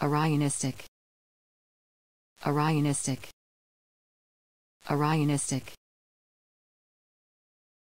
Orionistic. Orionistic. Orionistic.